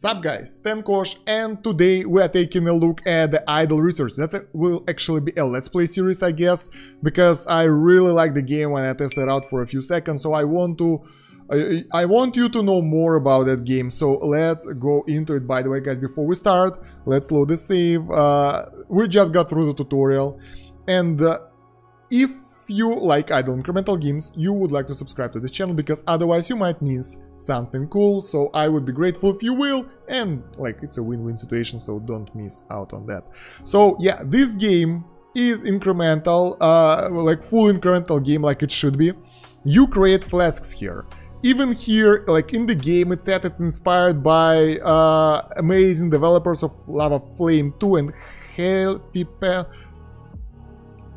Sup guys, Stankosh and today we are taking a look at the Idle Research. That will actually be a Let's Play series I guess, because I really like the game when I tested it out for a few seconds, so I want to I, I want you to know more about that game, so let's go into it. By the way guys, before we start, let's load the save. Uh, we just got through the tutorial, and uh, if you like idle incremental games, you would like to subscribe to this channel because otherwise you might miss something cool. So I would be grateful if you will and like it's a win-win situation so don't miss out on that. So yeah, this game is incremental, uh, like full incremental game like it should be. You create flasks here. Even here, like in the game, it said it's inspired by uh, amazing developers of Lava Flame 2 and Hevipelle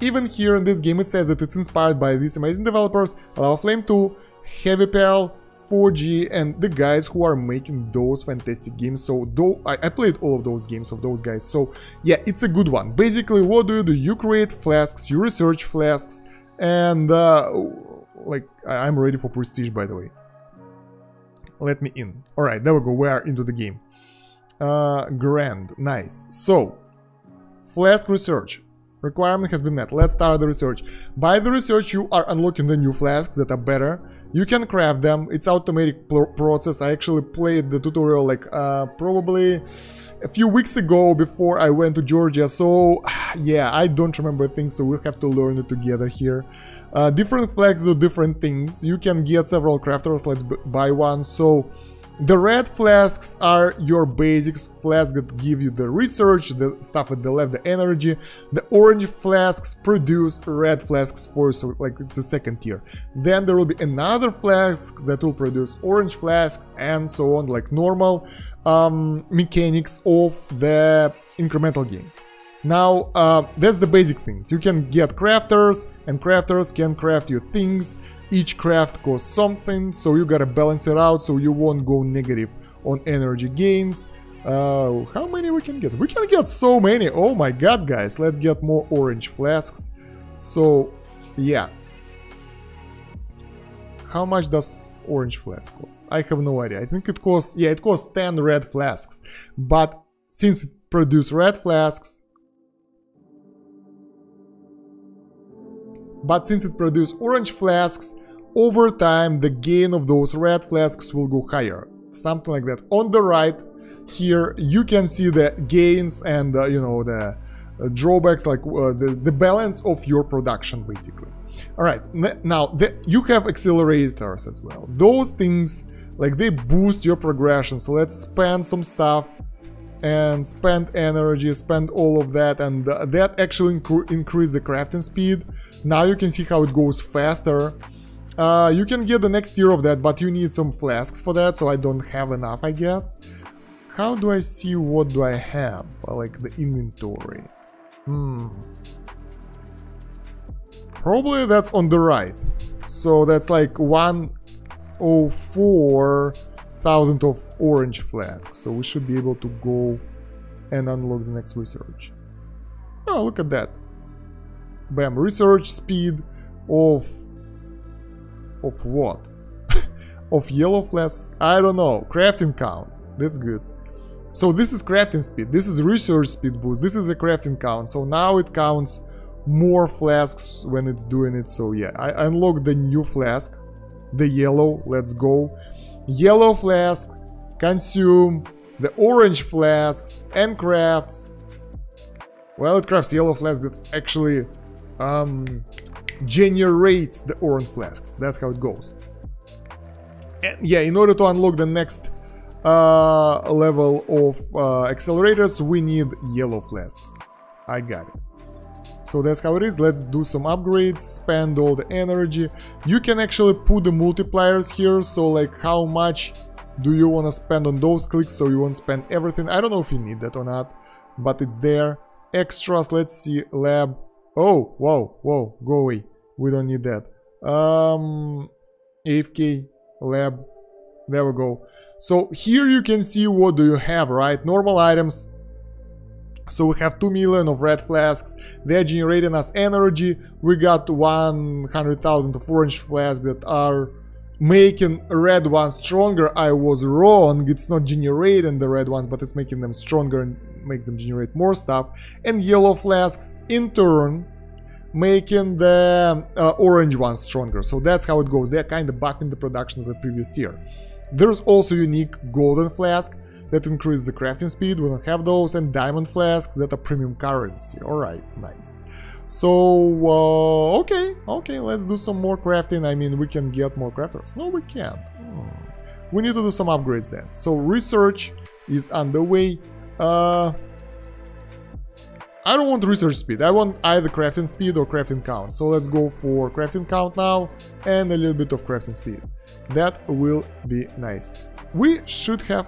even here in this game it says that it's inspired by these amazing developers, Lava Flame 2, Hevipelle, 4G and the guys who are making those fantastic games. So though I, I, played all of those games of those guys. So yeah, it's a good one. Basically, what do you do? You create flasks, you research flasks, and uh, like I'm ready for prestige by the way. Let me in. Alright, there we go. We are into the game. Uh, grand. Nice. So, flask research. Requirement has been met. Let's start the research. By the research, you are unlocking the new flasks that are better. You can craft them. It's automatic process. I actually played the tutorial like uh, probably a few weeks ago before I went to Georgia. So yeah, I don't remember things, so we'll have to learn it together here. Uh, different flags do different things. You can get several crafters. Let's buy one. So the red flasks are your basics flasks that give you the research, the stuff at the left, the energy. The orange flasks produce red flasks for so like it's a second tier. Then there will be another flask that will produce orange flasks and so on, like normal um, mechanics of the incremental games. Now, uh, that's the basic things. You can get crafters, and crafters can craft you things. Each craft costs something, so you gotta balance it out so you won't go negative on energy gains. Uh, how many we can get? We can get so many! Oh my god, guys! Let's get more orange flasks. So, yeah. How much does orange flask cost? I have no idea. I think it costs... Yeah, it costs 10 red flasks. But since it produces red flasks, But since it produces orange flasks, over time the gain of those red flasks will go higher. Something like that. On the right here you can see the gains and uh, you know the uh, drawbacks like uh, the, the balance of your production basically. Alright, now the, you have accelerators as well. Those things like they boost your progression so let's spend some stuff and spend energy, spend all of that and uh, that actually inc increase the crafting speed now you can see how it goes faster. Uh, you can get the next tier of that, but you need some flasks for that, so I don't have enough, I guess. How do I see what do I have? Like the inventory. Hmm. Probably that's on the right. So that's like 104,000 of orange flasks. So we should be able to go and unlock the next research. Oh, look at that. Bam, research speed of... Of what? of yellow flasks? I don't know. Crafting count. That's good. So this is crafting speed. This is research speed boost. This is a crafting count. So now it counts more flasks when it's doing it. So yeah, I unlocked the new flask. The yellow. Let's go. Yellow flask. Consume. The orange flasks. And crafts. Well, it crafts yellow flask that actually um, generates the orange flasks. That's how it goes. And yeah, in order to unlock the next uh, level of uh, accelerators, we need yellow flasks. I got it. So that's how it is. Let's do some upgrades, spend all the energy. You can actually put the multipliers here, so like how much do you want to spend on those clicks, so you won't spend everything. I don't know if you need that or not, but it's there. Extras, let's see, lab, Oh, whoa, whoa, go away. We don't need that. Um, AFK, lab, there we go. So here you can see what do you have, right? Normal items. So we have 2 million of red flasks, they're generating us energy. We got 100,000 of orange flasks that are making red ones stronger, I was wrong. It's not generating the red ones, but it's making them stronger makes them generate more stuff. And yellow flasks, in turn, making the uh, orange ones stronger. So that's how it goes. They're kind of buffing the production of the previous tier. There's also unique golden flask that increases the crafting speed. We don't have those. And diamond flasks that are premium currency. Alright, nice. So, uh, okay, okay, let's do some more crafting. I mean, we can get more crafters. No, we can't. Hmm. We need to do some upgrades then. So, research is underway. Uh, I don't want research speed. I want either crafting speed or crafting count. So let's go for crafting count now and a little bit of crafting speed. That will be nice. We should have...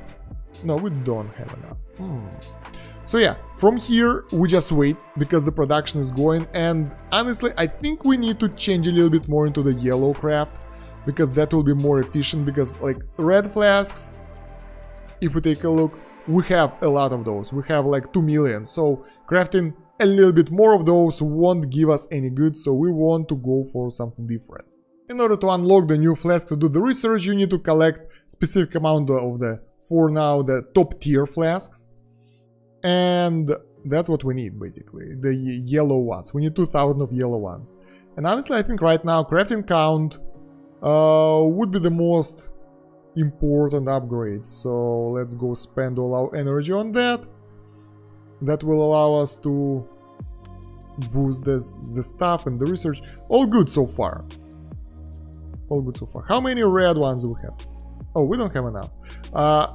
No, we don't have enough. Hmm. So yeah, from here we just wait because the production is going and honestly I think we need to change a little bit more into the yellow craft because that will be more efficient because like red flasks, if we take a look, we have a lot of those. We have like 2 million, so crafting a little bit more of those won't give us any good, so we want to go for something different. In order to unlock the new flask to do the research, you need to collect specific amount of the, for now, the top tier flasks. And that's what we need, basically, the yellow ones. We need 2000 of yellow ones. And honestly, I think right now crafting count uh, would be the most important upgrade. So let's go spend all our energy on that. That will allow us to boost this the stuff and the research. All good so far. All good so far. How many red ones do we have? Oh, we don't have enough. Uh,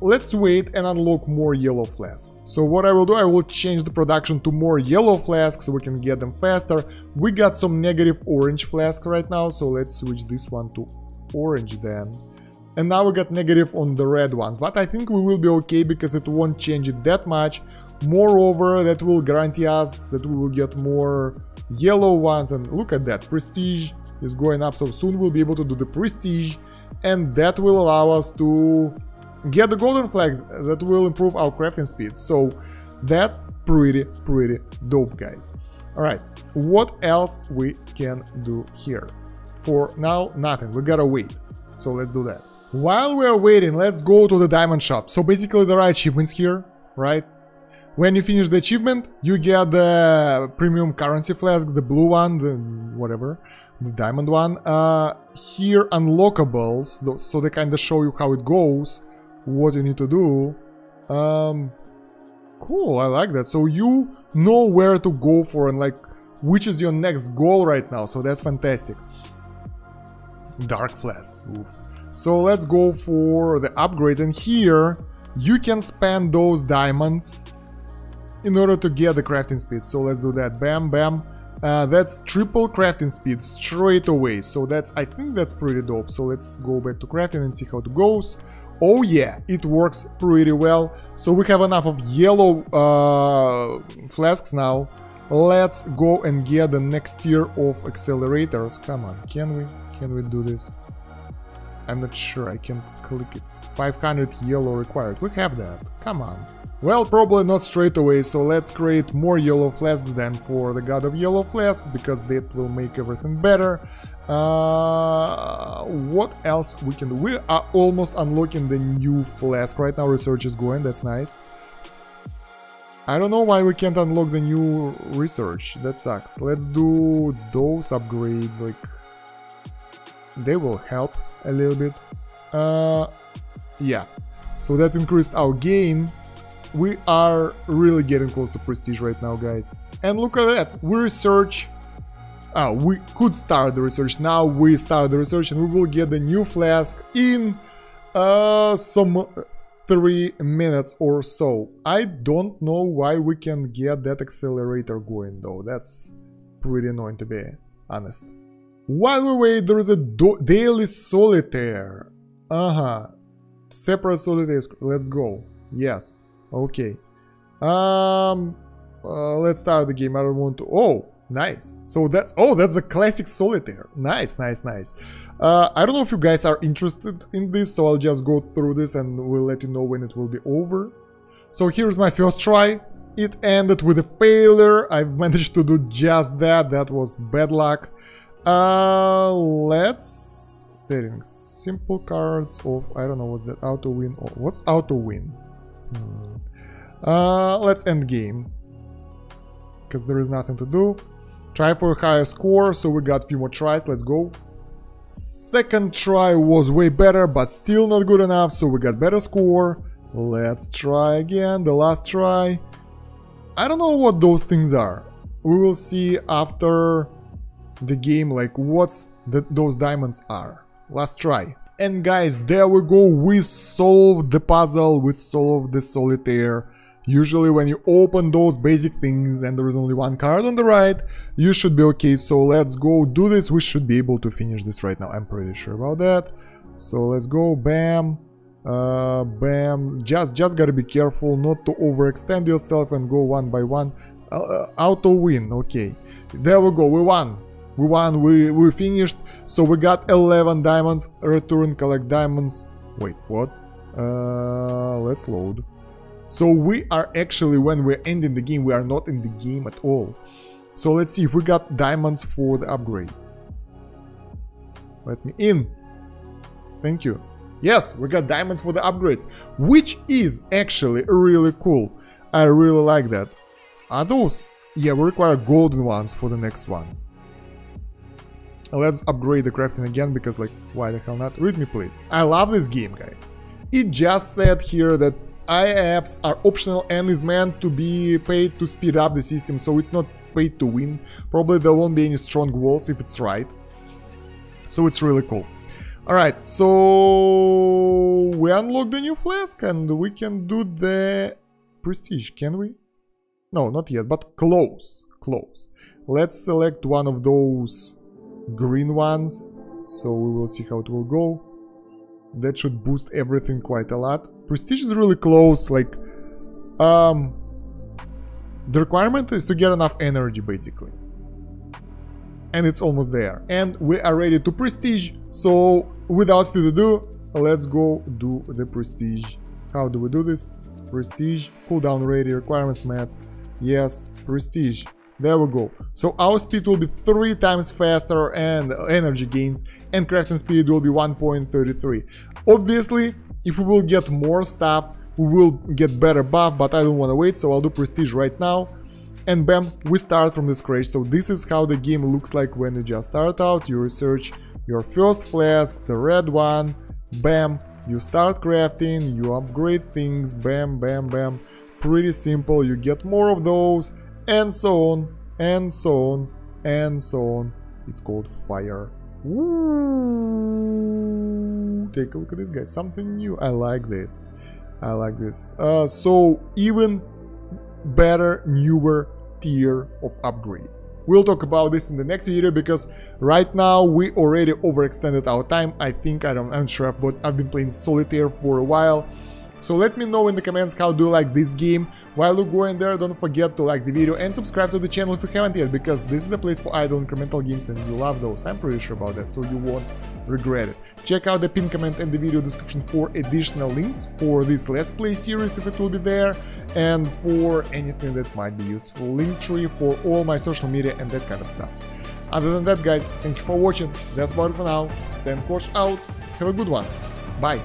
let's wait and unlock more yellow flasks. So what I will do, I will change the production to more yellow flasks so we can get them faster. We got some negative orange flasks right now, so let's switch this one to orange then. And now we got negative on the red ones, but I think we will be okay because it won't change it that much. Moreover, that will guarantee us that we will get more yellow ones. And look at that, prestige is going up, so soon we'll be able to do the prestige. And that will allow us to get the golden flags that will improve our crafting speed. So that's pretty, pretty dope, guys. Alright, what else we can do here? For now, nothing. We gotta wait. So let's do that. While we are waiting, let's go to the diamond shop. So basically there are achievements here, right? When you finish the achievement, you get the premium currency flask, the blue one, the whatever, the diamond one. Uh, here unlockables, so they kind of show you how it goes, what you need to do. Um, cool, I like that. So you know where to go for and like which is your next goal right now. So that's fantastic. Dark flasks. Oof. So let's go for the upgrades and here you can spend those diamonds in order to get the crafting speed. So let's do that. Bam, bam. Uh, that's triple crafting speed straight away. So that's, I think that's pretty dope. So let's go back to crafting and see how it goes. Oh yeah, it works pretty well. So we have enough of yellow uh, flasks now. Let's go and get the next tier of accelerators. Come on, can we? Can we do this? I'm not sure, I can click it. 500 yellow required, we have that, come on. Well, probably not straight away, so let's create more yellow flasks then for the God of Yellow Flask, because that will make everything better. Uh, what else we can do? We are almost unlocking the new flask right now, research is going, that's nice. I don't know why we can't unlock the new research, that sucks. Let's do those upgrades, like... They will help a little bit. Uh, yeah, so that increased our gain. We are really getting close to prestige right now, guys. And look at that, we research. Oh, we could start the research. Now we start the research and we will get the new flask in uh, some three minutes or so. I don't know why we can get that accelerator going though. That's pretty annoying to be honest. While we wait, there is a daily solitaire. Uh-huh. Separate solitaires. Let's go. Yes. Okay. Um, uh, let's start the game. I don't want to... Oh, nice. So that's... Oh, that's a classic solitaire. Nice, nice, nice. Uh, I don't know if you guys are interested in this, so I'll just go through this and we'll let you know when it will be over. So here's my first try. It ended with a failure. I've managed to do just that. That was bad luck. Uh, let's Settings. Simple cards of... I don't know what's that. Auto win. Or what's auto win? Hmm. Uh, let's end game. Because there is nothing to do. Try for a higher score. So we got few more tries. Let's go. Second try was way better. But still not good enough. So we got better score. Let's try again. The last try. I don't know what those things are. We will see after the game like what's that those diamonds are. Last try. And guys, there we go, we solved the puzzle, we solved the solitaire. Usually when you open those basic things and there is only one card on the right, you should be okay. So let's go do this. We should be able to finish this right now. I'm pretty sure about that. So let's go, bam, uh, bam. Just, just gotta be careful not to overextend yourself and go one by one. Uh, uh auto win, okay. There we go, we won. We won, we, we finished. So we got 11 diamonds. Return, collect diamonds. Wait, what? Uh, let's load. So we are actually, when we're ending the game, we are not in the game at all. So let's see if we got diamonds for the upgrades. Let me in. Thank you. Yes, we got diamonds for the upgrades, which is actually really cool. I really like that. Are those? Yeah, we require golden ones for the next one. Let's upgrade the crafting again, because like, why the hell not? Read me please. I love this game, guys. It just said here that IAPs are optional and is meant to be paid to speed up the system, so it's not paid to win. Probably there won't be any strong walls if it's right. So it's really cool. Alright, so we unlock the new flask and we can do the prestige, can we? No, not yet, but close, close. Let's select one of those green ones, so we will see how it will go. That should boost everything quite a lot. Prestige is really close, like, um, the requirement is to get enough energy, basically. And it's almost there. And we are ready to prestige, so without further ado, let's go do the prestige. How do we do this? Prestige, cooldown ready, requirements met. Yes, prestige. There we go. So our speed will be 3 times faster and energy gains and crafting speed will be 1.33. Obviously, if we will get more stuff, we will get better buff, but I don't want to wait, so I'll do prestige right now. And bam, we start from the scratch. So this is how the game looks like when you just start out. You research your first flask, the red one, bam, you start crafting, you upgrade things, bam, bam, bam. Pretty simple, you get more of those, and so on, and so on, and so on. It's called fire. Ooh, take a look at this guy, something new. I like this. I like this. Uh, so even better, newer tier of upgrades. We'll talk about this in the next video because right now we already overextended our time. I think, I don't, I'm sure, but I've been playing Solitaire for a while so let me know in the comments how do you like this game. While you're going there, don't forget to like the video and subscribe to the channel if you haven't yet, because this is the place for idle incremental games and you love those. I'm pretty sure about that, so you won't regret it. Check out the pinned comment and the video description for additional links for this Let's Play series if it will be there, and for anything that might be useful. Link tree for all my social media and that kind of stuff. Other than that, guys, thank you for watching. That's about it for now. Stand Kosh out. Have a good one. Bye.